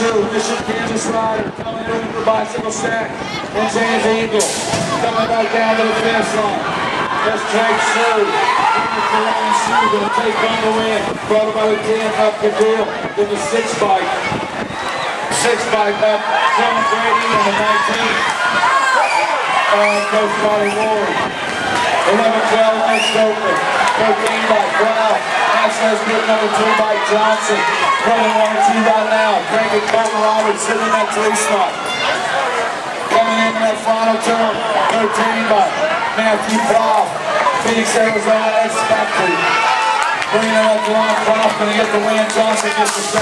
two, Mission Kansas Rider coming in for bicycle stack. And James Eagle coming back down to the finish line. That's Drake Sue. Ryan Sue going to take on the win. Brought by the 10 up the deal. Then the six bike. Six bike up. John Brady on the 19. Uh, Coach Bobby Ward. 11-12 next open. 13 bike. Wow. Access good number two bike Johnson. Running one or two right now. Craig and Colton in that three slot. Coming in that final turn. 13 by Matthew Plow. Phoenix, Arizona X Factory. Bringing it up to Ron Croft. Going to get the win. Johnson gets the second.